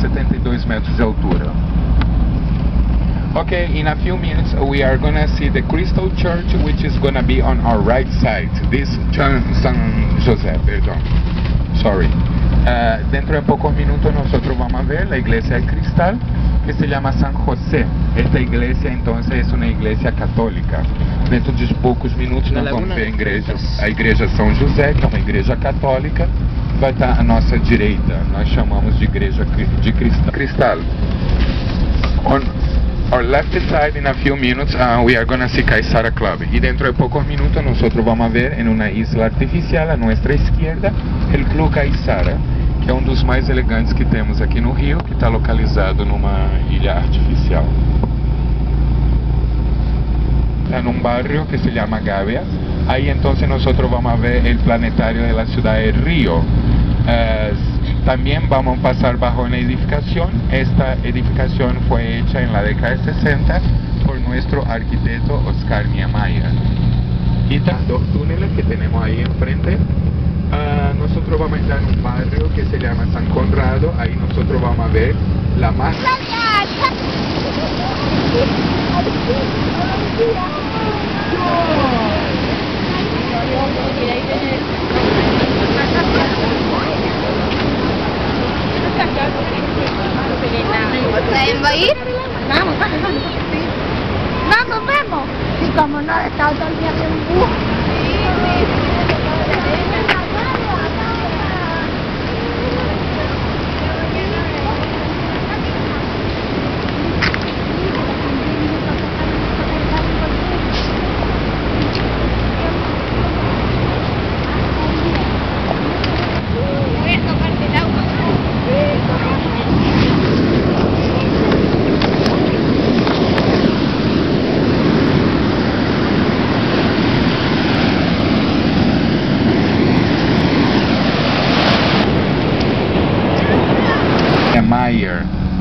62 metros de altura. Okay, in a few minutes we are gonna see the Crystal Church, which is gonna be on our right side. This San José, perdón. Sorry. Uh, dentro de pocos minutos nosotros vamos a ver la iglesia de cristal que se llama San José. Esta iglesia entonces es una iglesia católica. Dentro de poucos minutos nós vamos ver a igreja, a igreja São José, que é uma igreja católica, vai estar à nossa direita. Nós chamamos de igreja de cristal. On our left side in a few minutes uh, we are gonna see Caixara Club. Y dentro de pocos minutos nosotros vamos a ver en una isla artificial a nuestra izquierda el Club Caixara que é um dos mais elegantes que temos aqui no Rio, que está localizado numa ilha artificial. Está num barrio que se chama Gávea. Aí então nós vamos ver o planetário da cidade de Rio. Eh, também vamos passar bajo uma edificação. Esta edificação foi hecha na década de 60 por nosso arquiteto Oscar Niemeyer. E tá dois túneles que temos aí enfrente. Uh, nosotros vamos a entrar en un barrio que se llama San Conrado, ahí nosotros vamos a ver la más... ¿Va a ir? Vamos, vamos, vamos. Vamos, vamos. Y como no, he estado todo el día en un bus. Sí, sí. higher.